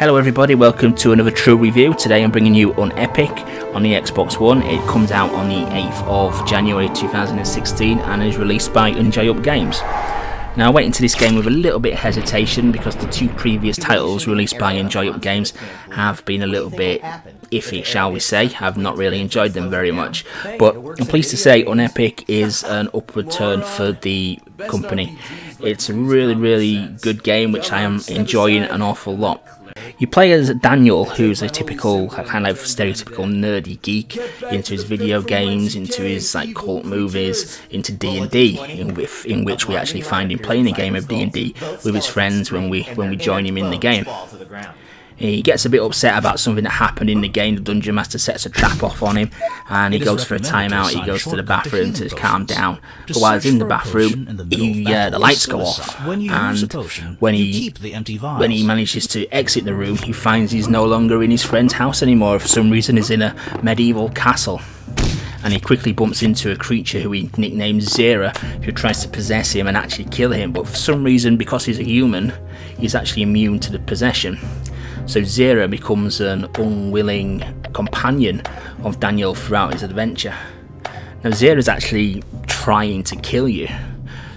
Hello everybody, welcome to another True Review. Today I'm bringing you Unepic on the Xbox One. It comes out on the 8th of January 2016 and is released by Unjay Games. Now I went into this game with a little bit of hesitation because the two previous titles released by Enjoy Up Games have been a little bit iffy, shall we say. I've not really enjoyed them very much. But I'm pleased to say Unepic is an upward turn for the company. It's a really, really good game which I am enjoying an awful lot. You play as Daniel, who's a typical kind of stereotypical nerdy geek into his video games, into his like cult movies, into D and D, in which we actually find him playing a game of D and D with his friends when we when we join him in the game. He gets a bit upset about something that happened in the game. The dungeon master sets a trap off on him, and he goes for a timeout. He goes to the bathroom to calm down. But while he's in the bathroom, he, uh, the lights go off, and when he when he manages to exit the room, he finds he's no longer in his friend's house anymore. For some reason, he's in a medieval castle and he quickly bumps into a creature who he nicknames Zera, who tries to possess him and actually kill him, but for some reason, because he's a human, he's actually immune to the possession. So Zera becomes an unwilling companion of Daniel throughout his adventure. Now Zera is actually trying to kill you.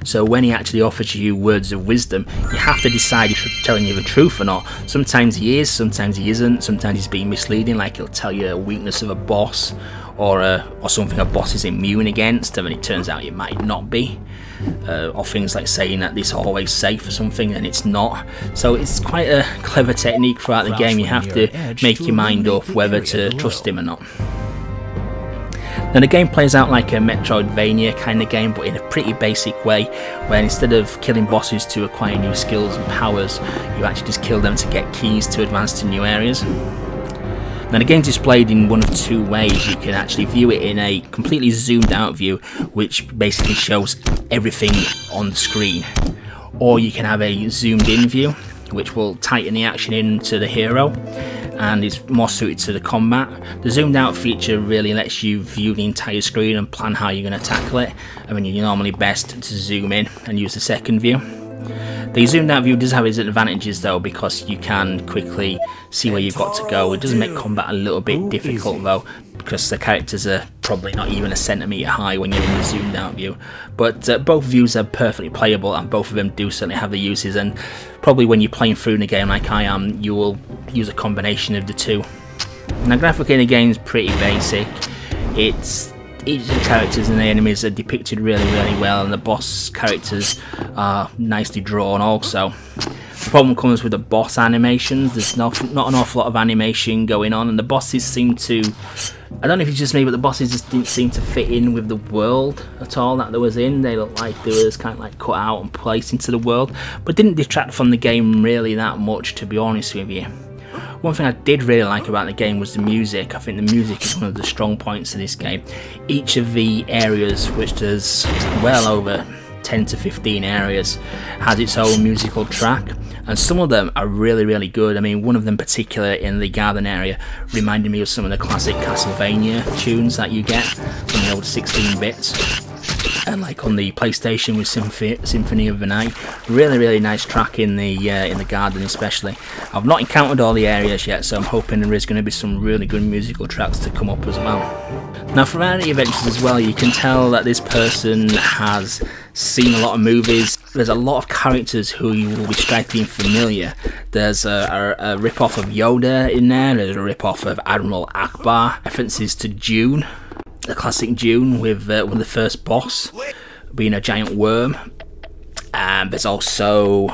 So when he actually offers you words of wisdom, you have to decide if he's telling you the truth or not. Sometimes he is, sometimes he isn't, sometimes he's being misleading, like he'll tell you a weakness of a boss or a, or something a boss is immune against, and then it turns out it might not be uh, or things like saying that this always safe or something and it's not. So it's quite a clever technique throughout the game. You have to make your mind up whether to trust him or not. Now the game plays out like a Metroidvania kind of game, but in a pretty basic way, where instead of killing bosses to acquire new skills and powers, you actually just kill them to get keys to advance to new areas. Now the game's displayed in one of two ways. You can actually view it in a completely zoomed out view, which basically shows everything on the screen. Or you can have a zoomed in view, which will tighten the action into the hero and is more suited to the combat. The zoomed out feature really lets you view the entire screen and plan how you're going to tackle it. I mean, you're normally best to zoom in and use the second view. The zoomed out view does have its advantages though because you can quickly see where you've got to go. It does make combat a little bit difficult though because the characters are probably not even a centimetre high when you're in the zoomed out view. But uh, both views are perfectly playable and both of them do certainly have the uses and probably when you're playing through the game like I am you will use a combination of the two. Now graphically the game is pretty basic. It's each of the characters and the enemies are depicted really, really well, and the boss characters are nicely drawn also. The problem comes with the boss animations. There's not, not an awful lot of animation going on, and the bosses seem to. I don't know if it's just me, but the bosses just didn't seem to fit in with the world at all that there was in. They looked like they was kind of like cut out and placed into the world, but didn't detract from the game really that much, to be honest with you. One thing I did really like about the game was the music. I think the music is one of the strong points of this game. Each of the areas, which there's well over 10 to 15 areas, has its own musical track and some of them are really really good. I mean one of them particular in the garden area reminded me of some of the classic Castlevania tunes that you get from the old 16 bits and like on the PlayStation with Symph Symphony of the Night. Really, really nice track in the uh, in the garden, especially. I've not encountered all the areas yet, so I'm hoping there is going to be some really good musical tracks to come up as well. Now, from the adventures as well, you can tell that this person has seen a lot of movies. There's a lot of characters who you will be strikingly familiar. There's a, a, a rip-off of Yoda in there. There's a rip-off of Admiral Ackbar, References to Dune the classic Dune with uh, with the first boss being a giant worm. And there's also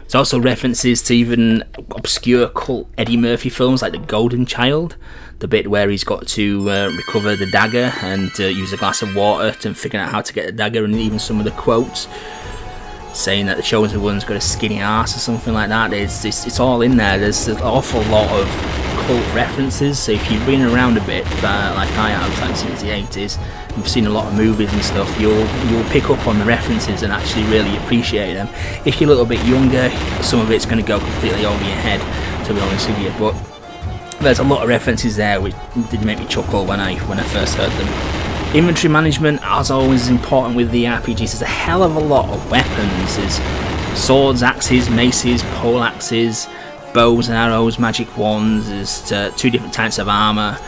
there's also references to even obscure cult Eddie Murphy films like The Golden Child, the bit where he's got to uh, recover the dagger and uh, use a glass of water to figure out how to get the dagger, and even some of the quotes saying that the chosen one's got a skinny ass or something like that. It's, it's, it's all in there. There's an awful lot of cult references. So if you've been around a bit, uh, like I have, like since the 80s, you've seen a lot of movies and stuff, you'll you'll pick up on the references and actually really appreciate them. If you're a little bit younger, some of it's going to go completely over your head, to be honest with you. But there's a lot of references there which did make me chuckle when I when I first heard them. Inventory management, as always, is important with the RPGs. There's a hell of a lot of weapons. There's swords, axes, maces, pole axes, bows and arrows, magic wands, there's uh, two different types of armor,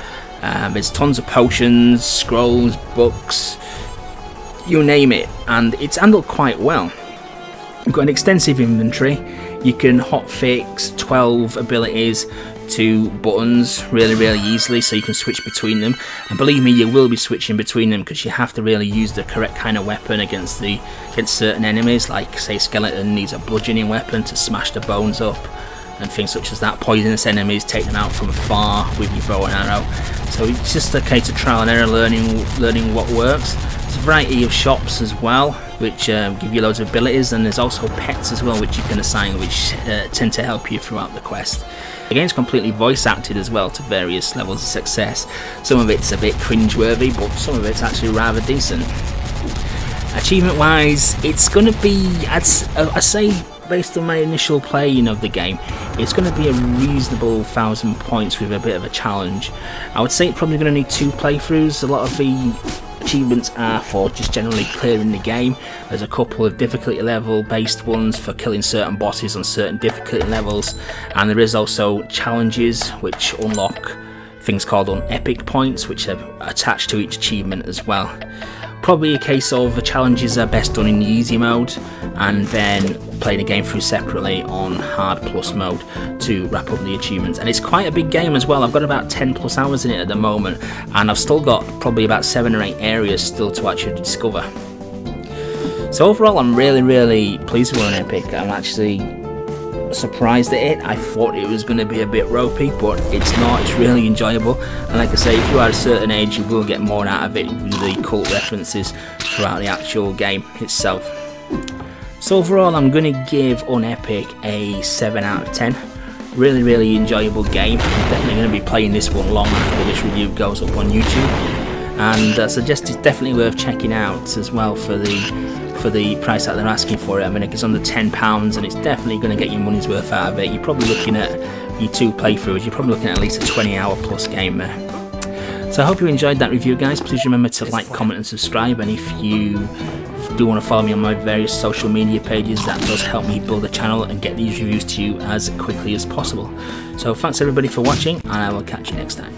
um, there's tons of potions, scrolls, books, you name it, and it's handled quite well. You've got an extensive inventory, you can hotfix 12 abilities to buttons really really easily so you can switch between them. And believe me you will be switching between them because you have to really use the correct kind of weapon against the against certain enemies like say skeleton needs a bludgeoning weapon to smash the bones up and things such as that poisonous enemies take them out from afar with your bow and arrow so it's just a case of trial and error learning learning what works there's a variety of shops as well which uh, give you loads of abilities and there's also pets as well which you can assign which uh, tend to help you throughout the quest the game's completely voice acted as well to various levels of success. Some of it's a bit cringeworthy, but some of it's actually rather decent. Achievement wise, it's going to be, I'd, uh, I say, based on my initial playing of the game, it's going to be a reasonable thousand points with a bit of a challenge. I would say it's probably going to need two playthroughs. A lot of the achievements are for just generally clearing the game. There's a couple of difficulty level based ones for killing certain bosses on certain difficulty levels, and there is also challenges which unlock things called Unepic points, which are attached to each achievement as well. Probably a case of the challenges are best done in easy mode and then playing the game through separately on hard plus mode to wrap up the achievements. And it's quite a big game as well. I've got about 10 plus hours in it at the moment and I've still got probably about 7 or 8 areas still to actually discover. So overall I'm really really pleased with Unepic. I'm actually surprised at it. I thought it was going to be a bit ropey, but it's not. It's really enjoyable. And like I say, if you are a certain age, you will get more out of it with the cult references throughout the actual game itself. So overall, I'm going to give Unepic a 7 out of 10. Really, really enjoyable game. I'm definitely going to be playing this one long after this review goes up on YouTube. And I suggest it's definitely worth checking out as well for the for the price that they're asking for it. I mean, it's under £10 and it's definitely going to get your money's worth out of it. You're probably looking at your two playthroughs, you're probably looking at at least a 20 hour plus game there. So I hope you enjoyed that review guys. Please remember to like, comment and subscribe and if you do want to follow me on my various social media pages that does help me build the channel and get these reviews to you as quickly as possible. So thanks everybody for watching and I will catch you next time.